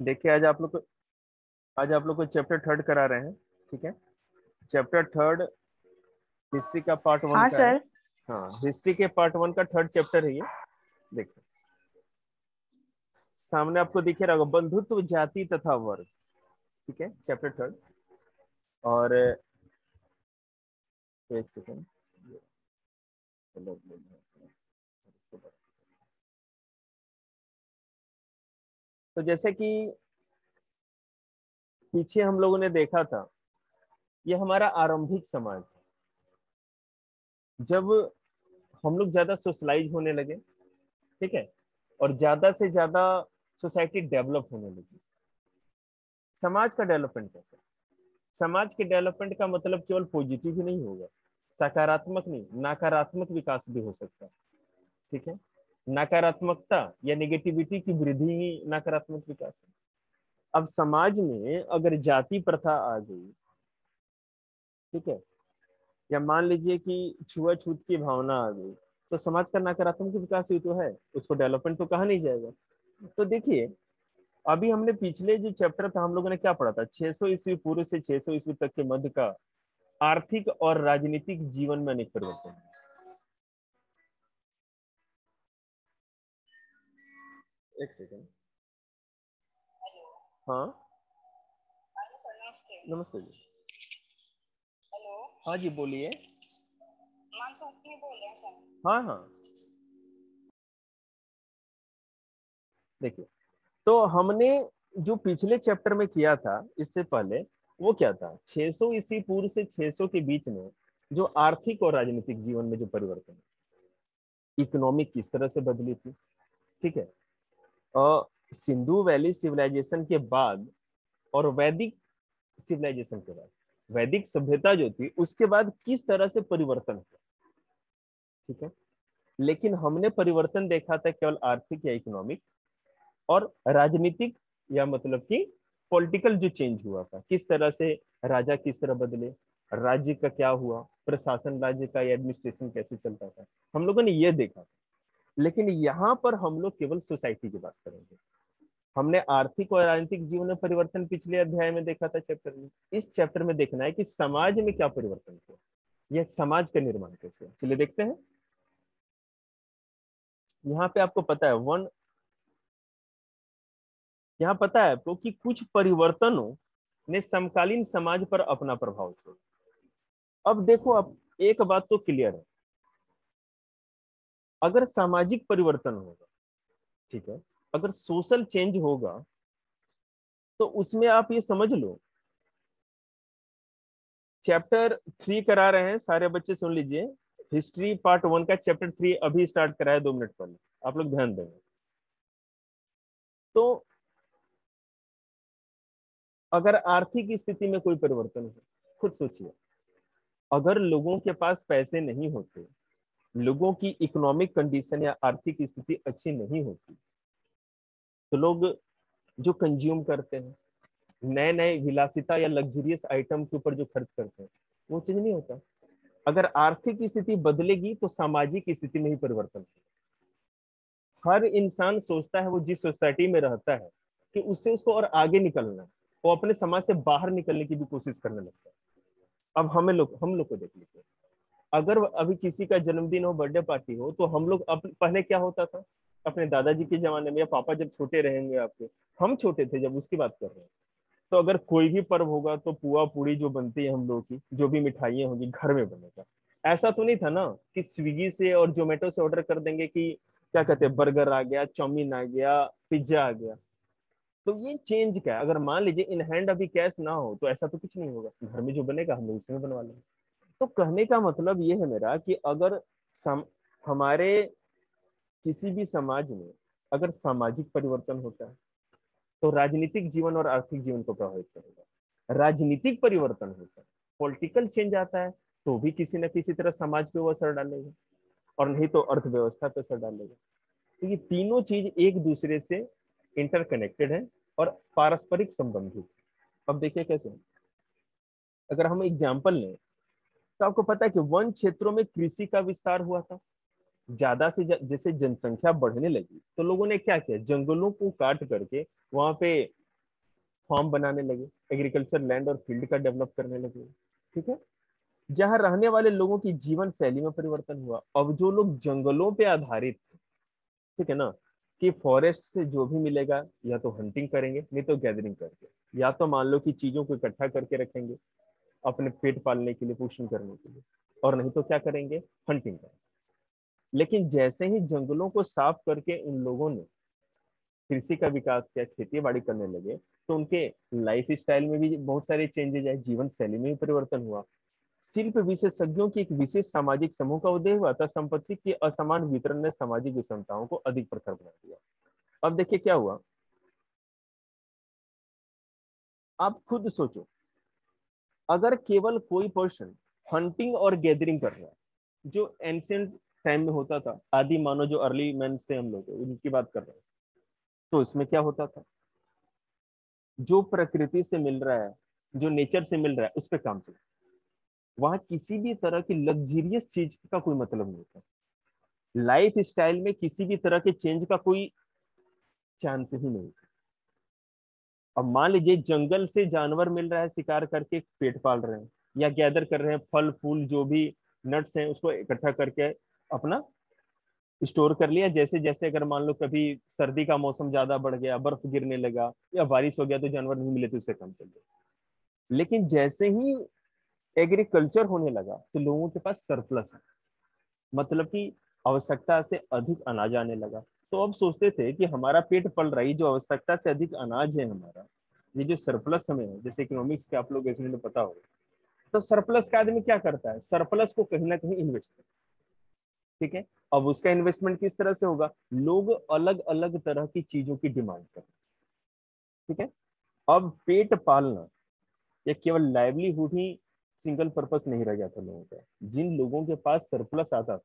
देखिए आज आप लोग को आज आप लोग को चैप्टर थर्ड करा रहे हैं ठीक है? चैप्टर थर्ड हिस्ट्री का पार्ट वन हाँ सर हाँ। हिस्ट्री के पार्ट वन का थर्ड चैप्टर है ये। देखिए सामने आपको दिखे रहा होगा बंधुत्व जाति तथा वर्ग ठीक है? चैप्टर थर्ड और एक सेकेंड तो जैसे कि पीछे हम लोगों ने देखा था, ये हमारा आरंभिक समाज जब हम लोग ज़्यादा सोशलाइज होने लगे, ठीक है, और ज़्यादा से ज़्यादा सोसाइटी डेवलप होने लगी। समाज का डेवलपमेंट कैसे? समाज के डेवलपमेंट का मतलब केवल पॉजिटिव ही नहीं होगा, सकारात्मक नहीं, नकारात्मक विकास भी हो सकता है, ठीक है? नकारात्मकता या नेगेटिविटी की वृद्धि ही नकारात्मक विकास है। अब समाज में अगर जाति प्रथा आ गई, ठीक है, या मान लीजिए कि छुआछूत की भावना आ गई तो समाज का नकारात्मक विकास ही तो है, उसको डेवलपमेंट तो कहा नहीं जाएगा। तो देखिए, अभी हमने पिछले जो चैप्टर था, हम लोगों ने क्या पढ़ा था? 600 ईस्वी पूर्व से 600 ईस्वी तक के मध्य का आर्थिक और राजनीतिक जीवन में अनेक परिवर्तन एक सेकेंड हाँ? नमस्ते जी। हेलो। हाँ जी बोलिए। बोल रहे हैं हाँ हाँ। देखिए तो हमने जो पिछले चैप्टर में किया था इससे पहले वो क्या था? 600 ईस्वी पूर्व से 600 के बीच में जो आर्थिक और राजनीतिक जीवन में जो परिवर्तन इकोनॉमिक किस तरह से बदली थी? ठीक है? सिंधु वैली सिविलाइजेशन के बाद और वैदिक सिविलाइजेशन के बाद, वैदिक सभ्यता जो थी, उसके बाद किस तरह से परिवर्तन हुआ? ठीक है? लेकिन हमने परिवर्तन देखा था केवल आर्थिक या इकोनॉमिक, और राजनीतिक या मतलब कि पॉलिटिकल जो चेंज हुआ था, किस तरह से राजा किस तरह बदले, राज्य का क्या हुआ, प्रशासन राज्य का या एडमिनिस्ट्रेशन कैसे चलता था, हम लोगों ने ये देखा था। लेकिन यहाँ पर हम लोग केवल सोसाइटी की बात करेंगे। हमने आर्थिक और राजनीतिक जीवन में परिवर्तन पिछले अध्याय में देखा था चैप्टर में। इस चैप्टर में देखना है कि समाज में क्या परिवर्तन हुआ। यह समाज का निर्माण कैसे चलिए देखते हैं। यहाँ पे आपको पता है वन यहाँ पता है आपको कि कुछ परिवर्तनों ने समकालीन समाज पर अपना प्रभाव छोड़ा। अब देखो आप, एक बात तो क्लियर है। अगर सामाजिक परिवर्तन होगा, ठीक है, अगर सोशल चेंज होगा तो उसमें आप ये समझ लो। चैप्टर थ्री करा रहे हैं, सारे बच्चे सुन लीजिए। हिस्ट्री पार्ट वन का चैप्टर थ्री अभी स्टार्ट कराया दो मिनट पहले। आप लोग ध्यान देंगे तो अगर आर्थिक स्थिति में कोई परिवर्तन हो, खुद सोचिए। अगर लोगों के पास पैसे नहीं होते लोगों की इकोनॉमिक कंडीशन या आर्थिक स्थिति अच्छी नहीं होती। तो लोग जो कंज्यूम करते हैं नए नए विलासिता या लग्जरियस आइटम के ऊपर जो खर्च करते हैं, वो चीज़ नहीं होता। अगर आर्थिक स्थिति बदलेगी तो सामाजिक स्थिति में ही परिवर्तन हर इंसान सोचता है वो जिस सोसाइटी में रहता है कि उससे उसको और आगे निकलना है। वो अपने समाज से बाहर निकलने की भी कोशिश करने लगता है। अब हमें लोग, हम लोग को देख लीजिए। अगर अभी किसी का जन्मदिन हो बर्थडे पार्टी हो तो हम लोग अब पहले क्या होता था? अपने दादाजी के जमाने में या पापा जब छोटे रहेंगे आपके, हम छोटे थे जब उसकी बात कर रहे हैं। तो अगर कोई भी पर्व होगा तो पुआ पूड़ी जो बनती है हम लोग की, जो भी मिठाइयाँ होंगी, घर में बनेगा। ऐसा तो नहीं था ना कि स्विगी से और जोमेटो से ऑर्डर कर देंगे कि क्या कहते हैं बर्गर आ गया, चाउमीन आ गया पिज्जा आ गया। तो ये चेंज क्या है? अगर मान लीजिए इन हैंड अभी कैश ना हो तो ऐसा तो कुछ नहीं होगा। घर में जो बनेगा, हम लोग उसी में बनवा लेंगे। तो कहने का मतलब ये है मेरा कि अगर सम, हमारे किसी भी समाज में अगर सामाजिक परिवर्तन होता है तो राजनीतिक जीवन और आर्थिक जीवन को प्रभावित करेगा। राजनीतिक परिवर्तन होता है पॉलिटिकल चेंज आता है तो भी किसी न किसी तरह समाज पे वो असर डालेगा और नहीं तो अर्थव्यवस्था पे असर डालेगा। तो ये तीनों चीज़ एक दूसरे से इंटरकनेक्टेड है और पारस्परिक संबंधित। अब देखिए कैसे अगर हम एग्ज़ाम्पल लें तो आपको पता है कि वन क्षेत्रों में कृषि का विस्तार हुआ था। ज़्यादा से जैसे जनसंख्या बढ़ने लगी तो लोगों ने क्या किया? जंगलों को काट करके वहाँ पे फार्म बनाने लगे एग्रीकल्चर लैंड और फ़ील्ड का डेवलप करने लगे, ठीक है? जहाँ रहने वाले लोगों की जीवन शैली में परिवर्तन हुआ। अब जो लोग जंगलों पे आधारित ठीक है ना? कि फॉरेस्ट से जो भी मिलेगा, या तो हंटिंग करेंगे, नहीं तो गैदरिंग करके, या तो मान लो कि चीज़ों को इकट्ठा करके रखेंगे। अपने पेट पालने के लिए, पोषण करने के लिए। और नहीं तो क्या करेंगे? हंटिंग करेंगे। लेकिन जैसे ही जंगलों को साफ़ करके उन लोगों ने कृषि का विकास किया खेती बाड़ी करने लगे तो उनके लाइफ स्टाइल में भी बहुत सारे चेंजेज आए। जीवन शैली में भी परिवर्तन हुआ। शिल्प विशेषज्ञों की एक विशेष सामाजिक समूह का उदय हुआ। था संपत्ति के असमान वितरण ने सामाजिक विषमताओं को अधिक प्रखर बना दिया। अब देखिए क्या हुआ। आप खुद सोचो। अगर केवल कोई पर्सन हंटिंग और गैदरिंग कर रहा है, जो एंशियंट टाइम में होता था, आदि मानो जो अर्ली मैन से हम लोग, उनकी बात कर रहे हैं तो इसमें क्या होता था? जो प्रकृति से मिल रहा है, जो नेचर से मिल रहा है, उस पर काम चलता वहाँ किसी भी तरह की लग्जरियस चीज़ का कोई मतलब नहीं होता। लाइफ स्टाइल में किसी भी तरह के चेंज का कोई चांस ही नहीं अब मान लीजिए जंगल से जानवर मिल रहा है, शिकार करके पेट पाल रहे हैं या गैदर कर रहे हैं, फल, फूल, जो भी नट्स हैं, उसको इकट्ठा करके अपना स्टोर कर लिया। जैसे जैसे अगर मान लो कभी सर्दी का मौसम ज़्यादा बढ़ गया, बर्फ़ गिरने लगा या बारिश हो गया तो जानवर नहीं मिले तो उससे कम चल गया लेकिन जैसे ही एग्रीकल्चर होने लगा तो लोगों के पास सरप्लस है। मतलब कि आवश्यकता से अधिक अनाज आने लगा। तो अब सोचते थे कि हमारा पेट पल रहा है जो आवश्यकता से अधिक अनाज है हमारा, ये जो सरप्लस हमें है, जैसे इकोनॉमिक्स के आप लोग इसमें पता होगा। तो सरप्लस का आदमी क्या करता है? सरप्लस को कहीं ना कहीं इन्वेस्ट करता है। ठीक है? अब उसका इन्वेस्टमेंट किस तरह से होगा? लोग अलग अलग तरह की चीज़ों की डिमांड कर ठीक है? अब पेट पालना, या केवल लाइवलीहुड ही सिंगल पर्पस नहीं रह गया था लोगों का। जिन लोगों के पास सरप्लस आता था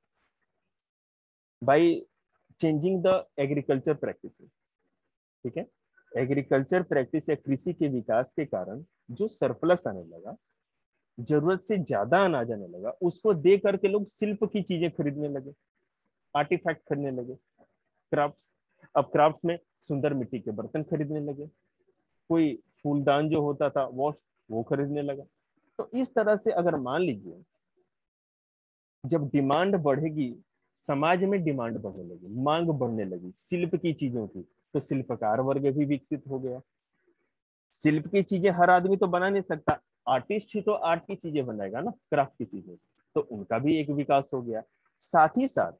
by changing the agriculture practice ठीक है? एग्रीकल्चर प्रैक्टिस या कृषि के विकास के कारण जो सरप्लस आने लगा, ज़रूरत से ज़्यादा अनाज आने लगा, उसको दे करके लोग शिल्प की चीज़ें खरीदने लगे आर्टिफैक्ट खरीदने लगे क्राफ्ट्स अब क्राफ्ट्स में सुंदर मिट्टी के बर्तन खरीदने लगे, कोई फूलदान जो होता था वॉश वो खरीदने लगा। तो इस तरह से अगर मान लीजिए, जब डिमांड बढ़ेगी समाज में डिमांड बढ़ने लगी, मांग बढ़ने लगी। शिल्प की चीज़ों की तो शिल्पकार वर्ग भी विकसित हो गया। शिल्प की चीज़ें हर आदमी तो बना नहीं सकता। आर्टिस्ट ही तो आर्ट की चीज़ें बनाएगा ना, क्राफ्ट की चीज़ें। तो उनका भी एक विकास हो गया। साथ ही साथ,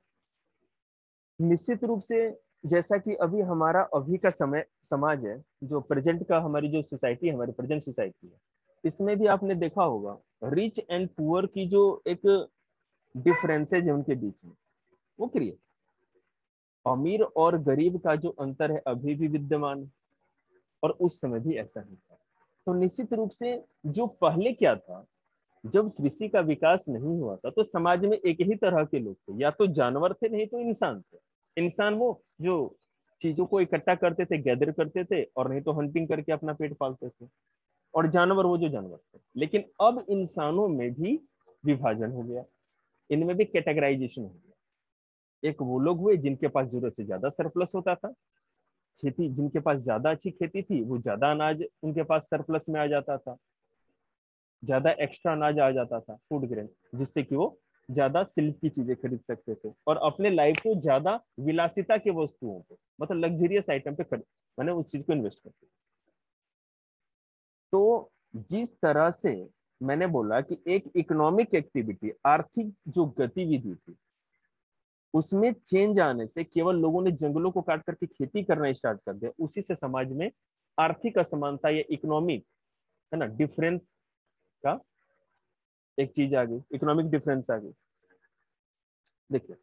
निश्चित रूप से जैसा कि अभी हमारा, अभी का समय, समाज है, जो प्रेजेंट का हमारी जो सोसाइटी हमारी प्रेजेंट सोसाइटी है, इसमें भी आपने देखा होगा रिच एंड पुअर की जो एक डिफरेंसेज है उनके बीच में। वो क्रिएट अमीर और गरीब का जो अंतर है, अभी भी विद्यमान और उस समय भी ऐसा ही था तो निश्चित रूप से जो पहले क्या था, जब कृषि का विकास नहीं हुआ था तो समाज में एक ही तरह के लोग थे। या तो जानवर थे, नहीं तो इंसान थे। इंसान वो जो चीज़ों को इकट्ठा करते थे, गैदर करते थे, और नहीं तो हंटिंग करके अपना पेट पालते थे। और जानवर वो जो जानवर थे। लेकिन अब इंसानों में भी विभाजन हो गया। इनमें भी कैटेगराइजेशन हो गया। एक वो लोग हुए जिनके पास ज़रूरत से ज़्यादा सरप्लस होता था। खेती, जिनके पास ज़्यादा अच्छी खेती थी, वो ज़्यादा अनाज उनके पास सरप्लस में आ जाता था। ज़्यादा एक्स्ट्रा अनाज आ जाता था फ़ूड ग्रेन जिससे कि वो ज़्यादा सिल्क की चीज़ें खरीद सकते थे और अपने लाइफ को ज़्यादा विलासिता के वस्तुओं पे मतलब लग्जरियस आइटम पे खरीद, मैंने उस चीज़ को इन्वेस्ट करते तो जिस तरह से मैंने बोला कि एक इकोनॉमिक एक्टिविटी आर्थिक जो गतिविधि थी उसमें चेंज आने से केवल लोगों ने जंगलों को काट करके खेती करना स्टार्ट कर दिया। उसी से समाज में आर्थिक असमानता या इकोनॉमिक है ना डिफरेंस का एक चीज़ आ गई इकोनॉमिक डिफरेंस आ गई। देखिए।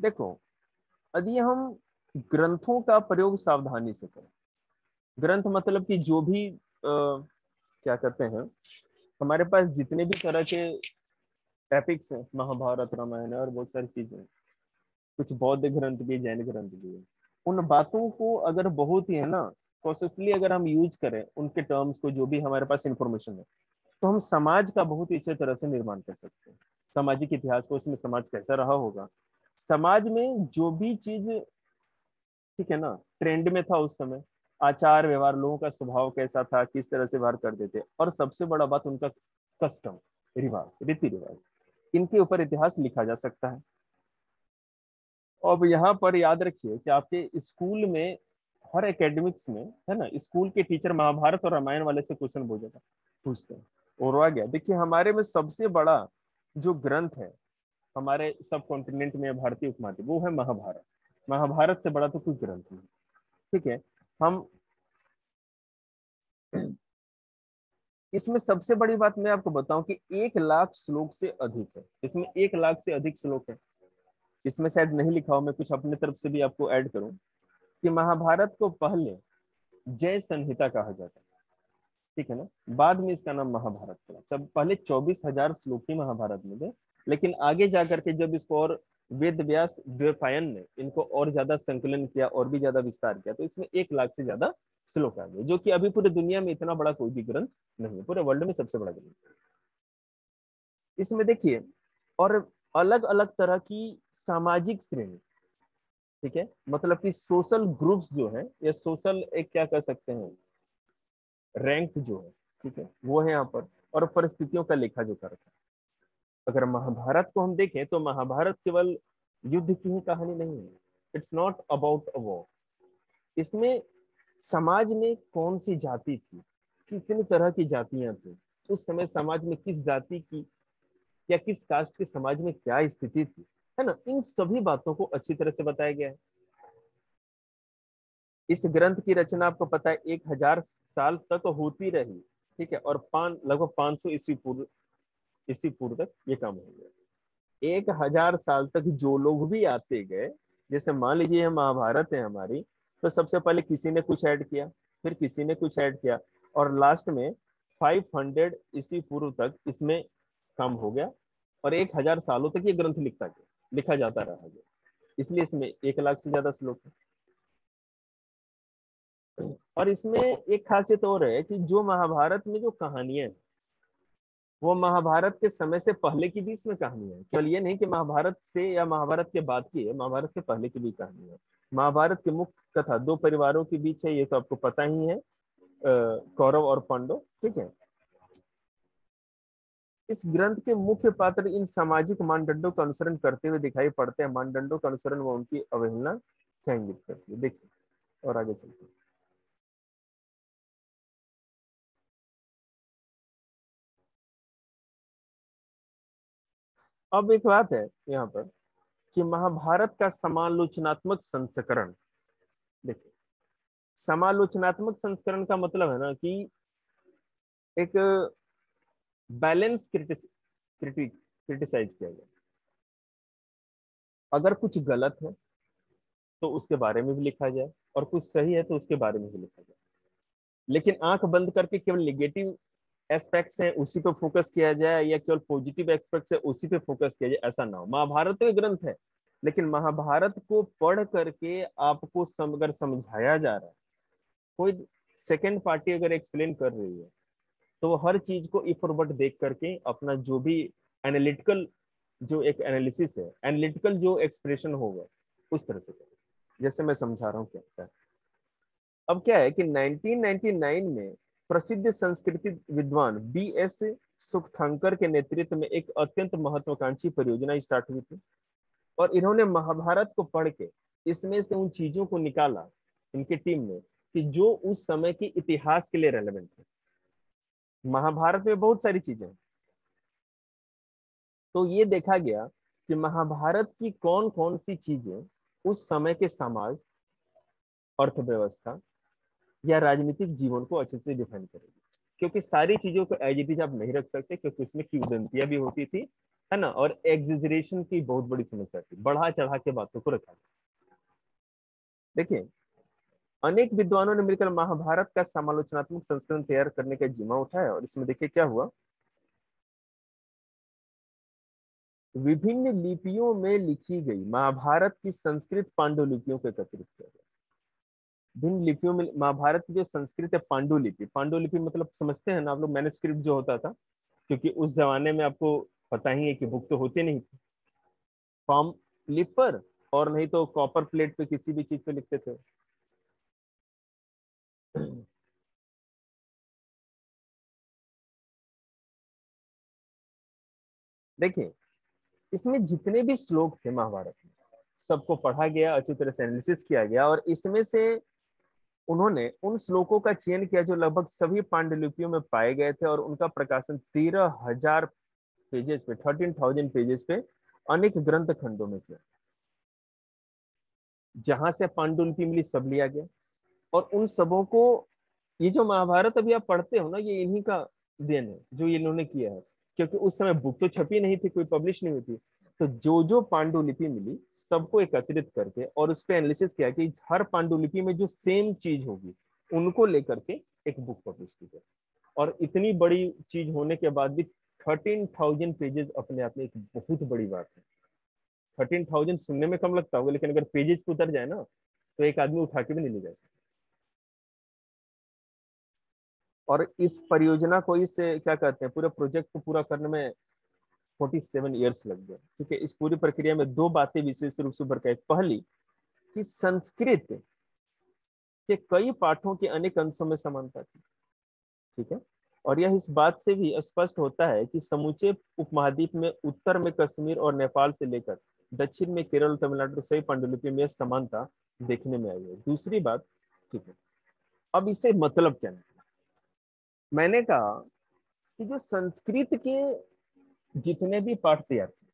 देखो यदि हम ग्रंथों का प्रयोग सावधानी से करें। ग्रंथ मतलब कि जो भी आ, क्या कहते हैं हमारे पास जितने भी तरह के एपिक्स हैं महाभारत रामायण और बहुत सारी चीज़ें कुछ बौद्ध ग्रंथ भी जैन ग्रंथ भी है उन बातों को अगर बहुत ही है ना कॉन्शियसली अगर हम यूज़ करें उनके टर्म्स को जो भी हमारे पास इंफॉर्मेशन है तो हम समाज का बहुत ही अच्छे तरह से निर्माण कर सकते हैं। सामाजिक इतिहास को उसमें समाज कैसा रहा होगा समाज में जो भी चीज़, ठीक है ना ट्रेंड में था उस समय, आचार व्यवहार, लोगों का स्वभाव कैसा था, किस तरह से व्यवहार करते थे, और सबसे बड़ा बात उनका कस्टम रिवाज, रीति रिवाज, इनके ऊपर इतिहास लिखा जा सकता है। अब यहाँ पर याद रखिए कि आपके स्कूल में, हर एकेडमिक्स में, है ना, स्कूल के टीचर महाभारत और रामायण वाले से क्वेश्चन पूछते हैं, और आ गया, देखिए हमारे में सबसे बड़ा जो ग्रंथ है हमारे सब कॉन्टिनेंट में भारतीय उपमहाद्वीप, वो है महाभारत। महाभारत से बड़ा तो कुछ ग्रंथ नहीं। ठीक है? हम इसमें सबसे बड़ी बात मैं आपको बताऊँ कि एक लाख श्लोक से अधिक है। इसमें एक लाख से अधिक श्लोक है। इसमें शायद नहीं लिखा हो, मैं कुछ अपने तरफ़ से भी आपको ऐड करूँ कि महाभारत को पहले जय संहिता कहा जाता है। ठीक है ना? बाद में इसका नाम महाभारत पड़ा। पहले चौबीस हज़ार श्लोक ही महाभारत में थे लेकिन आगे जाकर के जब इसको और वेद व्यास द्वैपायन ने इनको और ज़्यादा संकलन किया और भी ज़्यादा विस्तार किया तो इसमें एक लाख से ज़्यादा श्लोक आ गए, जो कि अभी पूरे दुनिया में इतना बड़ा कोई भी ग्रंथ नहीं है, पूरे वर्ल्ड में सबसे बड़ा ग्रंथ इसमें देखिए, और अलग अलग तरह की सामाजिक श्रेणी, ठीक है? मतलब कि सोशल ग्रुप्स जो है, या सोशल एक क्या कह सकते हैं? रैंक जो है, ठीक है? वो है यहाँ पर, और परिस्थितियों का लेखा जो कर अगर महाभारत को हम देखें तो महाभारत केवल युद्ध की ही कहानी नहीं है। It's not about a war इसमें समाज में कौन सी जाति थी? कितनी तरह की जातियाँ थी? उस समय समाज में किस जाति की या किस कास्ट के समाज में क्या स्थिति थी? है ना? इन सभी बातों को अच्छी तरह से बताया गया है। इस ग्रंथ की रचना आपको पता है, एक हज़ार साल तक होती रही, ठीक है? और पान, लगभग पाँच सौ ईस्वी पूर्व ईस्वी पूर्व तक ये काम हो गया। एक हज़ार साल तक जो लोग भी आते गए, जैसे मान लीजिए महाभारत है हमारी तो सबसे पहले किसी ने कुछ ऐड किया, फिर किसी ने कुछ ऐड किया, और लास्ट में 500 इसी पूर्व तक इसमें काम हो गया, और एक हज़ार सालों तक ये ग्रंथ लिखता गया, लिखा जाता रहा गया। इसलिए इसमें एक लाख से ज़्यादा श्लोक है। और इसमें एक खासियत और है कि जो महाभारत में जो कहानियाँ वो महाभारत के समय से पहले की भी इसमें कहानी है। केवल ये नहीं कि महाभारत से या महाभारत के बाद की है, महाभारत से पहले की भी कहानी है। महाभारत की मुख्य कथा दो परिवारों के बीच है, ये तो आपको पता ही है कौरव और पांडव, ठीक है? इस ग्रंथ के मुख्य पात्र इन सामाजिक मानदंडों का अनुसरण करते हुए दिखाई पड़ते हैं। मानदंडों का अनुसरण व उनकी अवहेलना क्या करती है। देखिए, और आगे चलते हैं। अब एक बात है यहाँ पर कि महाभारत का समालोचनात्मक संस्करण, देखिए, समालोचनात्मक संस्करण का मतलब है ना कि एक बैलेंस क्रिटिसाइज किया गया अगर कुछ गलत है तो उसके बारे में भी लिखा जाए, और कुछ सही है तो उसके बारे में भी लिखा जाए। लेकिन आँख बंद करके केवल निगेटिव एस्पेक्ट्स हैं, उसी पे फोकस किया जाए या केवल पॉजिटिव एस्पेक्ट्स है, उसी पे फोकस किया जाए, ऐसा ना हो। महाभारत तो ग्रंथ है, लेकिन महाभारत को पढ़ करके आपको अगर समझाया जा रहा है, कोई सेकेंड पार्टी अगर एक्सप्लेन कर रही है तो वो हर चीज़ को इफ़ देख करके अपना जो भी एनालिटिकल जो एक एनालिसिस है एनालिटिकल जो एक्सप्रेशन होगा, उस तरह से जैसे मैं समझा रहा हूँ क्या अब क्या है कि 1999 में प्रसिद्ध संस्कृति विद्वान बी एस सुखथंकर के नेतृत्व में एक अत्यंत महत्वाकांक्षी परियोजना स्टार्ट हुई थी और इन्होंने महाभारत को पढ़ के इसमें से उन चीज़ों को निकाला इनकी टीम ने कि जो उस समय के इतिहास के लिए रेलेवेंट है महाभारत में बहुत सारी चीज़ें तो ये देखा गया कि महाभारत की कौन कौन सी चीज़ें उस समय के समाज, अर्थव्यवस्था या राजनीतिक जीवन को अच्छे से डिफाइन करेगी। क्योंकि सारी चीज़ों को एज इट इज़ आप नहीं रख सकते, क्योंकि उसमें किंवदंतियाँ भी होती थी, है ना? और एग्जिजरेशन की बहुत बड़ी समस्या थी। बढ़ा चढ़ा के बातों को रखा देखिए, अनेक विद्वानों ने मिलकर महाभारत का समालोचनात्मक संस्करण तैयार करने का जिम्मा उठाया और इसमें देखिए क्या हुआ। विभिन्न लिपियों में लिखी गई महाभारत की संस्कृत पांडुलिपियों को एकत्रित किया गया। भिन्न लिपियों में, महाभारत की जो संस्कृत है पांडुलिपि पांडुलिपि मतलब समझते हैं ना आप लोग मैन्युस्क्रिप्ट जो होता था, क्योंकि उस जमाने में आपको पता ही है कि बुक तो होते नहीं थे। फॉर्म लिप पर और नहीं तो कॉपर प्लेट पे किसी भी चीज़ पे लिखते थे। देखिए, इसमें जितने भी श्लोक थे महाभारत में, सबको पढ़ा गया, अच्छी तरह से एनालिसिस किया गया, और इसमें से उन्होंने उन श्लोकों का चयन किया जो लगभग सभी पांडुलिपियों में पाए गए थे और उनका प्रकाशन तेरह हज़ार पेजेस पे थर्टीन थाउज़ेंड पेजेस पे अनेक ग्रंथ खंडों में किया। जहाँ से पांडुलिपि मिली, सब लिया गया। और उन सबों को, ये जो महाभारत अभी आप पढ़ते हो ना, ये इन्हीं का देन है जो इन्होंने किया है। क्योंकि उस समय बुक तो छपी नहीं थी, कोई पब्लिश नहीं हुई थी। तो जो जो पांडुलिपि मिली, सबको एकत्रित करके और उस पर एनालिसिस किया कि हर पांडुलिपि में जो सेम चीज़ होगी, उनको लेकर के एक बुक पब्लिश की जाए और इतनी बड़ी चीज़ होने के बाद भी थर्टीन थाउज़ेंड पेजेस अपने आप में एक बहुत बड़ी बात है। थर्टीन थाउज़ेंड सुनने में कम लगता होगा, लेकिन अगर पेजेस पे उतर जाए ना तो एक आदमी उठा के भी नहीं ले जा सकता। और इस परियोजना को इस क्या कहते हैं, पूरे प्रोजेक्ट को पूरा करने में 47 इयर्स लग गए। ठीक है, इस पूरी प्रक्रिया में दो बातें विशेष रूप से उभर के पहली, कि संस्कृत के कई पाठों के अनेक अंशों में समानता थी। ठीक है? और यह इस बात से भी स्पष्ट होता है कि समूचे उपमहाद्वीप में उत्तर में कश्मीर और नेपाल से लेकर दक्षिण में केरल, तमिलनाडु, सही पांडुलिपि में समानता देखने में आई है। दूसरी बात, ठीक है, अब इसे मतलब क्या निकला मैंने कहा कि जो संस्कृत के जितने भी पाठ तैयार थे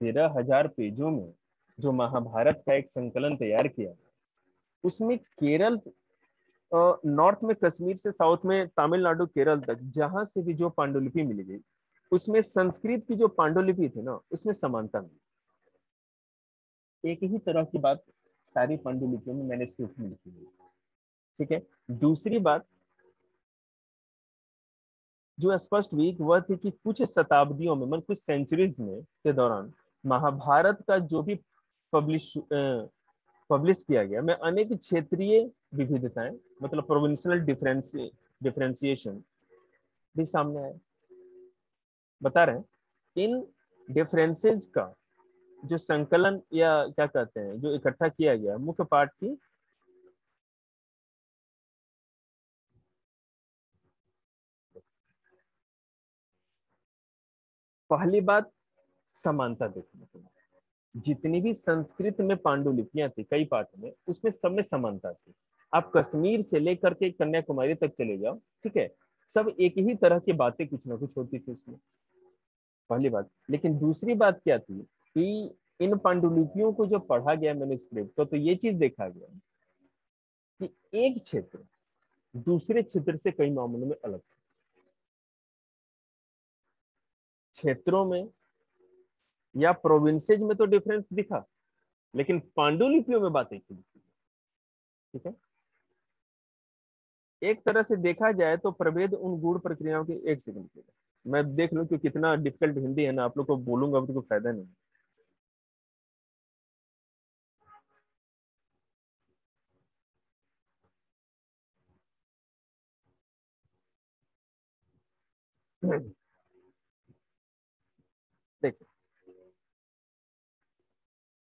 तेरह हज़ार पेजों में जो महाभारत का एक संकलन तैयार किया उसमें केरल नॉर्थ में कश्मीर से साउथ में तमिलनाडु, केरल तक, जहाँ से भी जो पांडुलिपि मिली गई, उसमें संस्कृत की जो पांडुलिपि थी ना, उसमें समानता मिली। एक ही तरह की बात सारी पांडुलिपियों में मैंने स्क्रिप्ट में लिखी हुई ठीक है? दूसरी बात जो स्पष्ट हुई वह थी कि कुछ शताब्दियों में मतलब कुछ सेंचुरीज में, के दौरान महाभारत का जो भी पब्लिश पब्लिश किया गया, में अनेक क्षेत्रीय विविधताएँ मतलब प्रोविंशियल डिफरेंसी भी सामने आए। बता रहे इन डिफरेंसेज का जो संकलन या क्या कहते हैं, जो इकट्ठा किया गया, मुख्य पाठ की पहली बात समानता देखने को जितनी भी संस्कृत में पांडुलिपियाँ थी कई पाठ में उसमें सब में समानता थी। आप कश्मीर से लेकर के कन्याकुमारी तक चले जाओ ठीक है? सब एक ही तरह की बातें कुछ ना कुछ होती थी उसमें। पहली बात। लेकिन दूसरी बात क्या थी कि इन पांडुलिपियों को जो पढ़ा गया मैंने स्क्रिप्ट तो, तो ये चीज़ देखा गया कि एक क्षेत्र दूसरे क्षेत्र से कई मामलों में अलग क्षेत्रों में या प्रोविंसेज में तो डिफरेंस दिखा, लेकिन पांडुलिपियों में बात एक ही ठीक है? एक तरह से देखा जाए तो प्रभेद उन गुण प्रक्रियाओं की एक सेकंड के मैं देख लू कि कितना डिफ़िकल्ट हिंदी है ना, आप लोग को बोलूँगा तो कोई फ़ायदा नहीं देखिए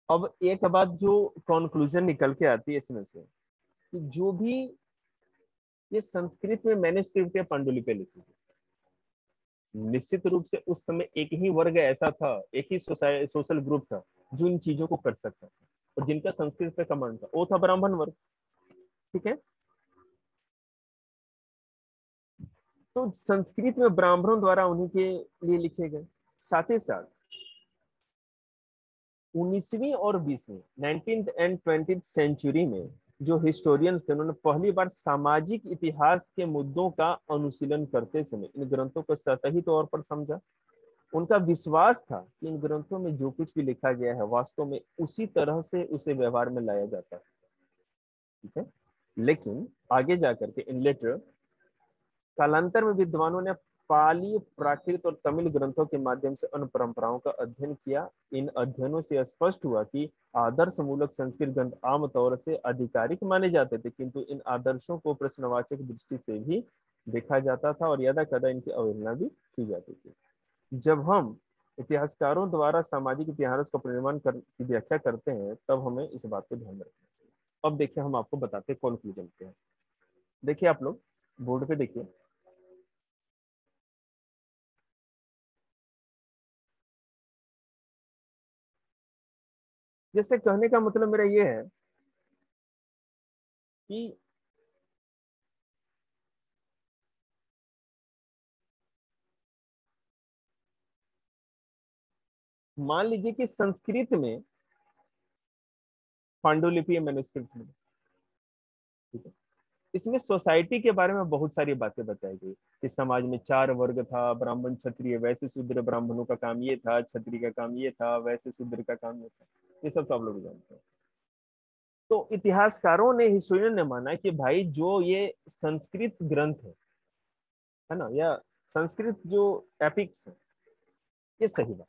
अब एक बात जो कंक्लूजन निकल के आती है इसमें से, कि जो भी ये संस्कृत में मैंने स्क्रिप्ट या पांडुलिपि लिखी थी, निश्चित रूप से उस समय एक ही वर्ग ऐसा था, एक ही सोशल ग्रुप था, जो इन चीज़ों को कर सकता था, और जिनका संस्कृत पे कमांड था, वो था ब्राह्मण वर्ग, ठीक है? तो संस्कृत में ब्राह्मणों द्वारा उन्हीं के लिए लिखे गए, साथ ही साथ उन्नीसवीं और बीसवीं नाइनटीन एंड ट्वेंटी सेंचुरी में जो हिस्टोरियंस थे, उन्होंने पहली बार सामाजिक इतिहास के मुद्दों का अनुशीलन करते समय इन ग्रंथों को सतही तौर पर समझा। उनका विश्वास था कि इन ग्रंथों में जो कुछ भी लिखा गया है, वास्तव में उसी तरह से उसे व्यवहार में लाया जाता है। ठीक है? लेकिन आगे जाकर के इन लेटर कालांतर में विद्वानों ने पाली प्राकृत और तमिल ग्रंथों के माध्यम से उन परंपराओं का अध्ययन किया। इन अध्ययनों से स्पष्ट हुआ कि आदर्श मूलक संस्कृत ग्रंथ आमतौर से आधिकारिक माने जाते थे, किंतु इन आदर्शों को प्रश्नवाचक दृष्टि से भी देखा जाता था और यदा कदा इनकी अवहेलना भी की जाती थी। जब हम इतिहासकारों द्वारा सामाजिक इतिहास का निर्माण कर, की व्याख्या करते हैं, तब हमें इस बात को ध्यान रखना चाहिए। अब देखिए, हम आपको बताते हैं कॉन्क्लूजन क्या है। देखिए, आप लोग, बोर्ड पे देखिए। जैसे कहने का मतलब मेरा ये है कि मान लीजिए कि संस्कृत में पांडुलिपि मैन्युस्क्रिप्ट में। ठीक है? इसमें सोसाइटी के बारे में बहुत सारी बातें बताई गई। कि समाज में चार वर्ग था, ब्राह्मण क्षत्रिय, वैसे शूद्र ब्राह्मणों का काम ये था, क्षत्रिय का काम ये था, वैसे शूद्र का काम ये था। ये सब तो आप लोग जानते हैं। तो इतिहासकारों ने हिस्टोरियन ने माना कि भाई जो ये संस्कृत ग्रंथ है है ना, या संस्कृत जो एपिक्स है, ये सही बात।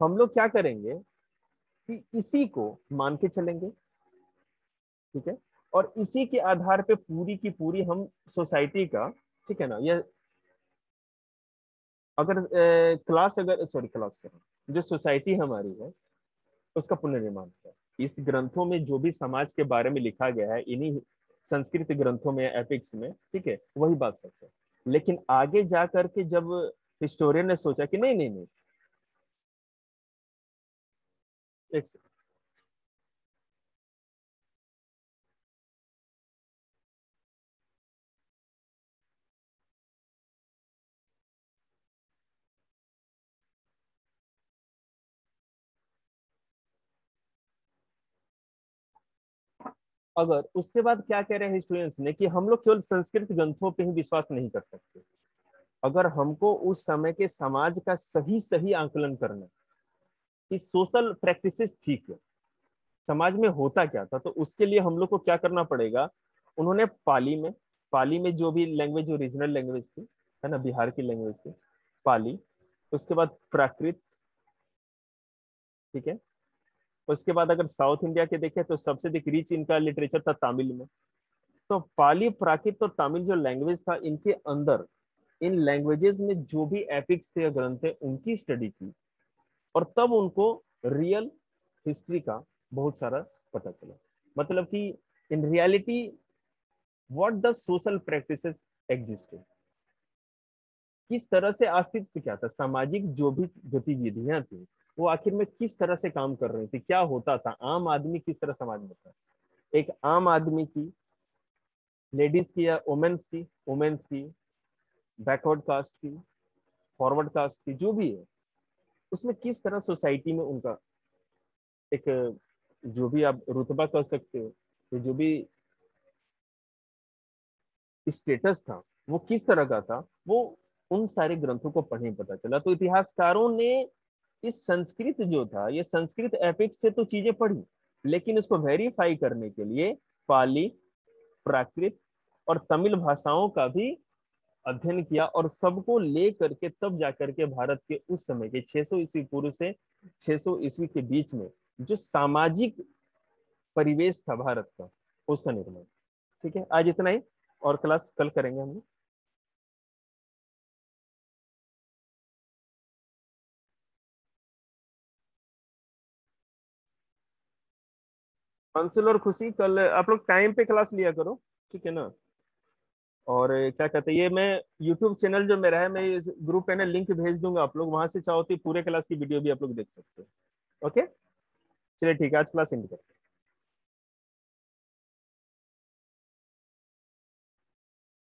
हम लोग क्या करेंगे कि इसी को मान के चलेंगे, ठीक है? और इसी के आधार पे पूरी की पूरी हम सोसाइटी का, ठीक है ना, ये अगर क्लास अगर सॉरी क्लास कर जो सोसाइटी हमारी है, उसका पुनर्निर्माण है इस ग्रंथों में जो भी समाज के बारे में लिखा गया है, इन्हीं संस्कृत ग्रंथों में एपिक्स में, ठीक है, वही बात सच है। लेकिन आगे जा करके जब हिस्टोरियन ने सोचा कि नहीं नहीं नहीं। एक अगर, उसके बाद क्या कह रहे हैं हिस्टोरियंस ने कि हम लोग केवल संस्कृत ग्रंथों पे ही विश्वास नहीं कर सकते। अगर हमको उस समय के समाज का सही सही आंकलन करना कि सोशल प्रैक्टिसेस ठीक है, समाज में होता क्या था तो उसके लिए हम लोग को क्या करना पड़ेगा? उन्होंने पाली में पाली में जो भी लैंग्वेज ओरिजिनल लैंग्वेज थी, है ना, बिहार की लैंग्वेज थी, पाली, उसके बाद प्राकृत, ठीक है उसके बाद अगर साउथ इंडिया के देखें तो सबसे अधिक रिच इनका लिटरेचर था तमिल में। तो पाली प्राकृत और तमिल जो लैंग्वेज था इनके अंदर, इन लैंग्वेजेस में जो भी एपिक्स थे ग्रंथ थे, उनकी स्टडी की। और तब उनको रियल हिस्ट्री का बहुत सारा पता चला। मतलब कि in reality what the social practices existed किस तरह से अस्तित्व क्या था? सामाजिक जो भी गतिविधियाँ थी वो आखिर में किस तरह से काम कर रही थी? क्या होता था? आम आदमी किस तरह समाज में था? एक आम आदमी की लेडीज़ की या वुमेन्स की वुमेन्स की बैकवर्ड कास्ट की फॉरवर्ड कास्ट की, जो भी है, उसमें किस तरह सोसाइटी में उनका एक, जो भी आप रुतबा कर सकते हो तो जो भी स्टेटस था, वो किस तरह का था, वो उन सारे ग्रंथों को पढ़ने पता चला। तो इतिहासकारों ने इस संस्कृत जो था, ये संस्कृत एपिक्स से तो चीज़ें पढ़ी, लेकिन उसको वेरीफाई करने के लिए पाली, प्राकृत और तमिल भाषाओं का भी अध्ययन किया और सबको ले करके तब जाकर के भारत के उस समय के 600 ईस्वी पूर्व से 600 ईस्वी के बीच में जो सामाजिक परिवेश था भारत का, उसका निर्माण। ठीक है, आज इतना ही और क्लास कल करेंगे हम अंशुल और खुशी कल, आप लोग टाइम पे क्लास लिया करो, ठीक है ना? और क्या कहते हैं, ये मैं यूट्यूब चैनल जो मेरा है, मैं इस ग्रुप पे ना लिंक भेज दूँगा आप लोग, वहाँ से चाहो तो पूरे क्लास की वीडियो भी आप लोग देख सकते हो। ओके चलिए ठीक है, आज क्लास इंड करते